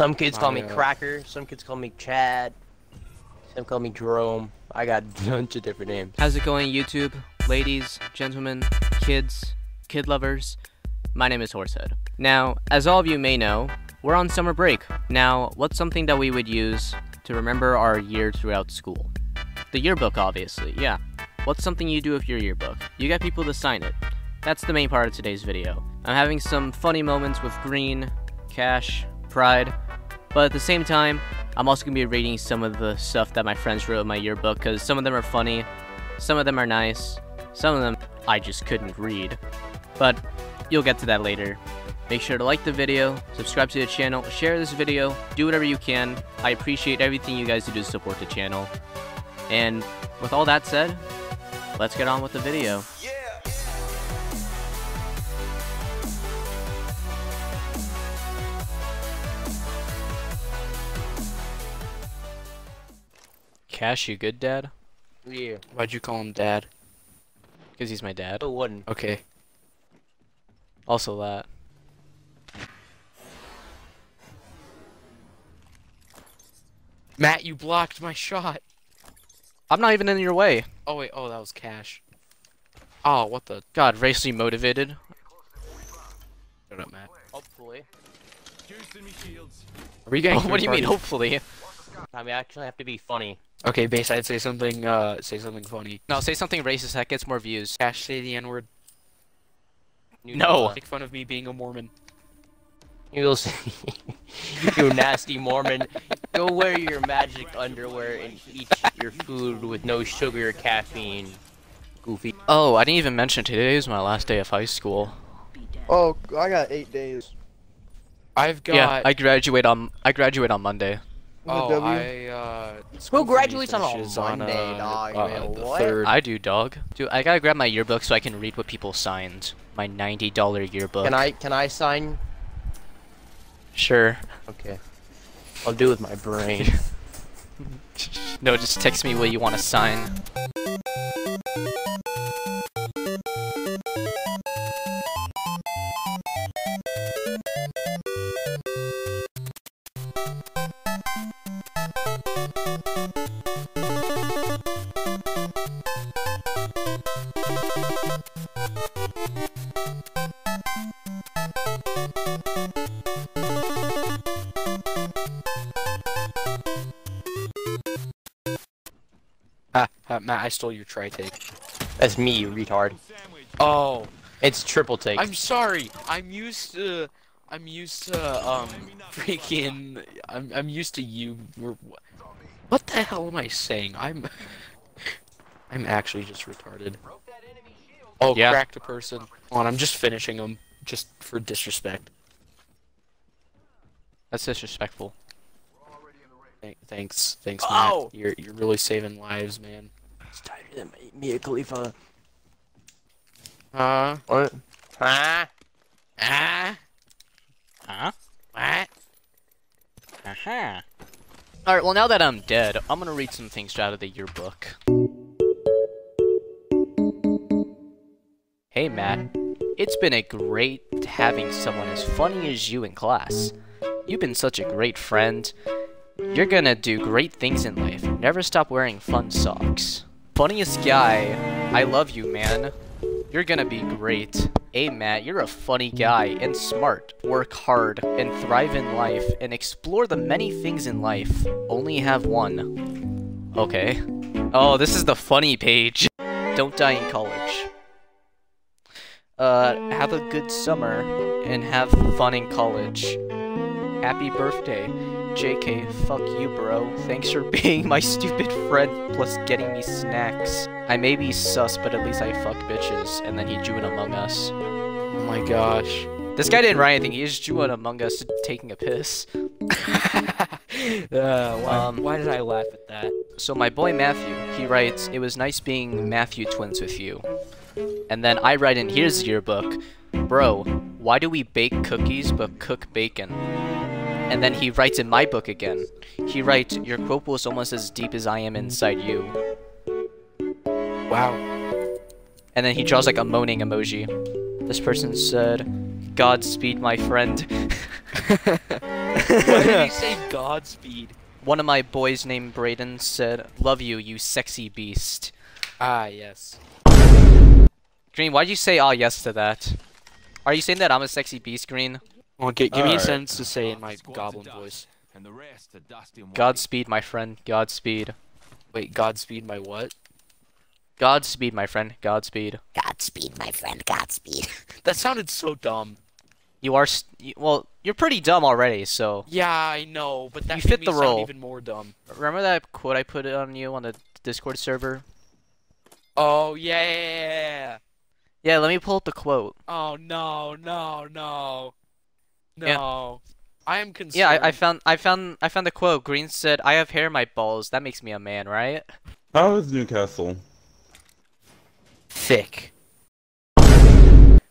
Some kids call me Mario. Cracker. Some kids call me Chad. Some call me Jerome. I got a bunch of different names. How's it going, YouTube? Ladies, gentlemen, kids, kid lovers? My name is Horsehead. Now, as all of you may know, we're on summer break. Now, what's something that we would use to remember our year throughout school? The yearbook, obviously, yeah. What's something you do with your yearbook? You get people to sign it. That's the main part of today's video. I'm having some funny moments with Green, Cash, Pride, but at the same time, I'm also going to be reading some of the stuff that my friends wrote in my yearbook because some of them are funny, some of them are nice, some of them I just couldn't read. But you'll get to that later. Make sure to like the video, subscribe to the channel, share this video, do whatever you can. I appreciate everything you guys do to support the channel. And with all that said, let's get on with the video. Cash, you good, Dad? Yeah. Why'd you call him dad? Because he's my dad. It wouldn't. Okay. Also that. Matt, you blocked my shot. I'm not even in your way. Oh wait, oh that was cash. Oh, what the? God, racially motivated. Shut up, Matt. Hopefully. Are we getting? what do you mean, hopefully? I mean, I actually have to be funny. Okay, base. I'd say something. Uh, say something funny. No, say something racist that gets more views. Cash, say the N word. You No. Make fun of me being a Mormon. You'll see. you nasty Mormon. Go wear your magic underwear and eat your food with no sugar or caffeine. Goofy. Oh, I didn't even mention today is my last day of high school. Oh, I got eight days. I've got. Yeah, I graduate on I graduate on Monday. Oh, W. I uh. Who graduates on a finishes Monday, uh, dog? uh, Man, what? third. I do, dog. Dude, I gotta grab my yearbook so I can read what people signed. My ninety dollar yearbook. Can I can I sign? Sure. Okay. I'll do it with my brain. No, just text me what you want to sign. Ha, ha, Matt, I stole your tri-take. That's me, you retard. Oh, It's triple take. I'm sorry. I'm used to. I'm used to um freaking. I'm I'm used to you. What the hell am I saying? I'm. I'm actually just retarded. Oh, Yeah. cracked a person. Hold on, I'm just finishing them, just for disrespect. That's disrespectful. Th- thanks, thanks, Oh! Matt. You're you're really saving lives, man. It's tighter than my Mia Khalifa. Uh, What? Huh? ah, Huh? what? Uh-huh. Alright, well now that I'm dead, I'm gonna read some things out of the yearbook. Hey Matt, it's been a great having someone as funny as you in class. You've been such a great friend. You're gonna do great things in life. Never stop wearing fun socks. Funniest guy, I love you, man. You're gonna be great. Hey Matt, you're a funny guy and smart. Work hard and thrive in life and explore the many things in life. Only have one. Okay. Oh, this is the funny page. Don't die in college. Uh, have a good summer and have fun in college. Happy birthday. JK, fuck you, bro. Thanks for being my stupid friend plus getting me snacks. I may be sus, but at least I fuck bitches. And then he drew an Among Us. Oh my gosh. This guy didn't write anything, he just drew an Among Us taking a piss. uh, why, Um, why did I laugh at that? So my boy Matthew, he writes, It was nice being Matthew twins with you. And then I write in here's your book, Bro, why do we bake cookies but cook bacon? And then he writes in my book again. He writes, Your quote was almost as deep as I am inside you. Wow. And then he draws like a moaning emoji. This person said, Godspeed, my friend. Why did he say Godspeed? One of my boys named Braden said, "Love you, you sexy beast." Ah, yes. Green, why'd you say "ah yes" to that? Are you saying that I'm a sexy beast, Green? Well, gi- give me a Alright. sentence to say in my goblin voice. And the rest dust in Godspeed, my friend. Godspeed. Wait, Godspeed my what? Godspeed, my friend. Godspeed. Godspeed, my friend, Godspeed. That sounded so dumb. You are st- y- well. You're pretty dumb already. So Yeah, I know, but that You made fit me the sound role. even more dumb. remember that quote I put on you on the Discord server? Oh yeah. Yeah, let me pull up the quote. Oh no, no, no, Yeah. I am concerned. Yeah, I, I found I found I found the quote. Green said, "I have hair in my balls. That makes me a man, right?" How is Newcastle? thick.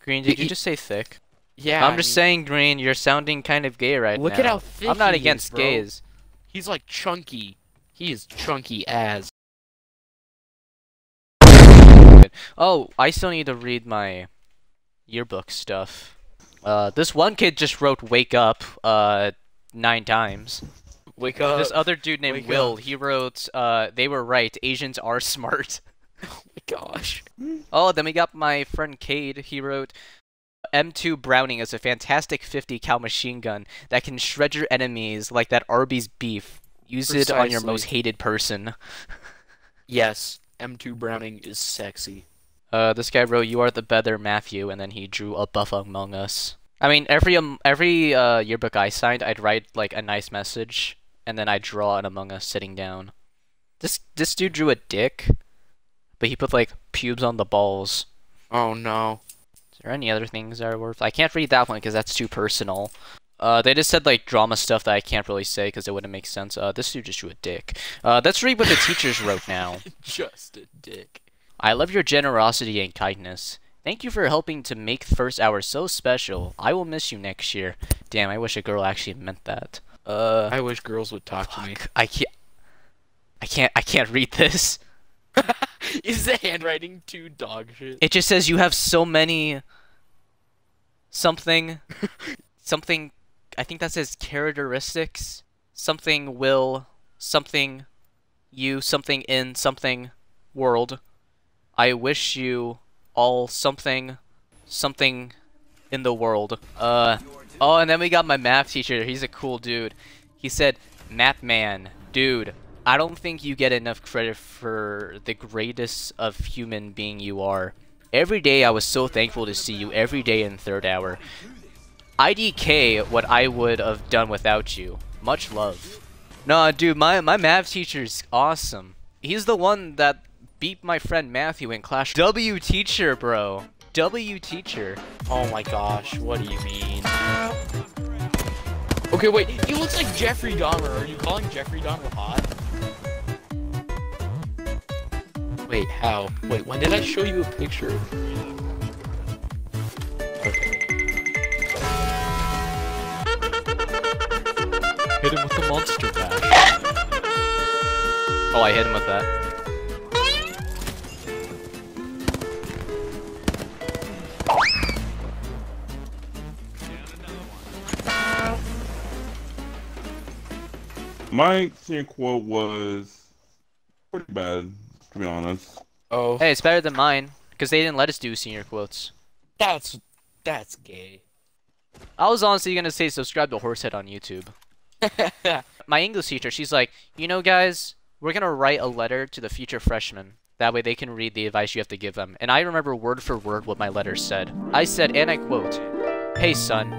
Green, did you just say thick? Yeah, I'm I just mean, saying, Green, you're sounding kind of gay right Look now. Look at how thick I'm not he is, against bro. gays. He's like chunky. He is chunky as. Oh, I still need to read my yearbook stuff. Uh, this one kid just wrote "wake up" uh nine times. Wake up. this other dude named wake Will, up. he wrote, uh, they were right. Asians are smart. oh my gosh. Oh, then we got my friend Cade. He wrote, M2 Browning is a fantastic 50 cal machine gun that can shred your enemies like that Arby's beef. Use it on your most hated person. Yes, M2 Browning is sexy. Uh, this guy wrote, "You are the better Matthew," and then he drew a buff Among Us. I mean, every um, every uh, yearbook I signed, I'd write like a nice message, and then I'd draw an Among Us sitting down. This this dude drew a dick, but he put like pubes on the balls. Oh no. Is there any other things that are worth? I can't read that one because that's too personal. Uh, they just said like drama stuff that I can't really say because it wouldn't make sense. Uh, this dude just drew a dick. Uh, let's read what the teachers wrote now. Just a dick. I love your generosity and kindness. Thank you for helping to make first hour so special. I will miss you next year. Damn, I wish a girl actually meant that. Uh, I wish girls would talk to me. I can't. I can't. I can't read this. is the handwriting too dog shit? It just says you have so many. Something. something. I think that says characteristics. Something will. Something. You. Something in. Something. World. I wish you all something. Something. In the world. Uh. Oh, and then we got my math teacher. He's a cool dude. He said, Math man, dude, I don't think you get enough credit for the greatest of human being you are. Every day I was so thankful to see you every day in third hour. IDK what I would have done without you. Much love. Nah, dude, my, my math teacher's awesome. He's the one that beat my friend Matthew in Clash. W teacher, bro. W teacher. Oh my gosh, what do you mean? Okay, wait, he looks like Jeffrey Dahmer. Are you calling Jeffrey Dahmer hot? Wait, how? Wait, when did I show you a picture? Okay. Hit him with the monster bash. Oh, I hit him with that. My senior quote was pretty bad, to be honest. Oh, Hey, it's better than mine, because they didn't let us do senior quotes. that's that's gay. I was honestly gonna say subscribe to Horsehead on YouTube. My English teacher, she's like, you know, guys, we're gonna write a letter to the future freshmen. That way they can read the advice you have to give them. And I remember word for word what my letter said. I said, and I quote, Hey son,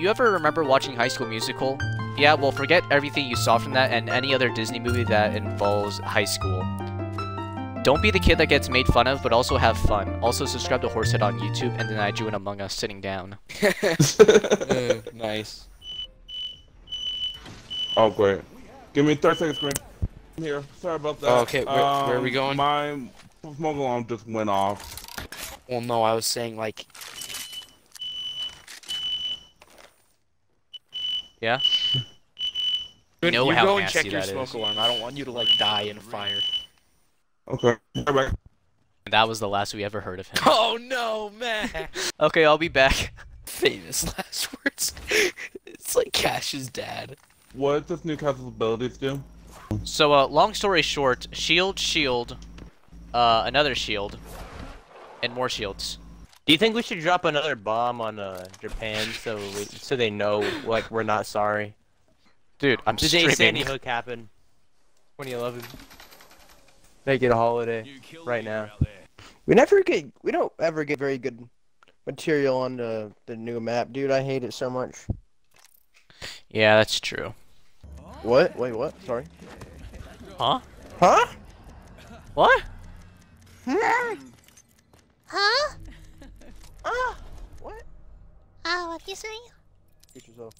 you ever remember watching High School Musical? Yeah, well, forget everything you saw from that and any other Disney movie that involves high school. Don't be the kid that gets made fun of, but also have fun. Also, subscribe to Horsehead on YouTube, and then I drew an Among Us sitting down. Uh, nice. Oh, great. Give me 30 seconds, Green. I'm here. Sorry about that. Oh, okay, where- where are we Um, going? My smoke alarm just went off. Well, no, I was saying like, Yeah? You know you how go and check your smoke is. alarm. I don't want you to like die in a fire. Okay. Right back. And that was the last we ever heard of him. Oh no, man! okay, I'll be back. Famous last words. It's like Cash's dad. What does Newcastle's abilities do? So, uh, long story short, shield, shield, uh, another shield, and more shields. Do you think we should drop another bomb on uh, Japan so we, so they know like we're not sorry? Dude, I'm The day Sandy. Hook happened, 2011. Make it a holiday right now. We never get, we don't ever get very good material on the the new map, dude. I hate it so much. Yeah, that's true. What? Wait, what? Sorry. Huh? Huh? What? Huh? Ah! What? Ah, what you say? Get yourself.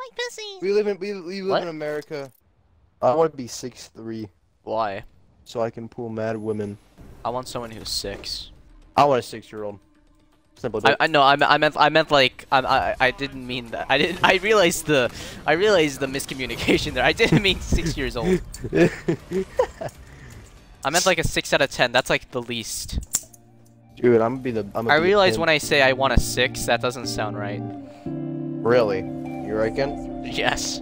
My pussy. We live in we, we live What? in America. I want to be six three Why? so I can pull mad women. I want someone who's six. I want a six year old. Simple. I, I know. I, I meant. I meant like. I, I. I didn't mean that. I didn't. I realized the. I realized the miscommunication there. I didn't mean six years old. I meant like a six out of ten. That's like the least. Dude, I'm gonna be the. I'm I realize when I say I want a six, that doesn't sound right. Really? You reckon? Yes.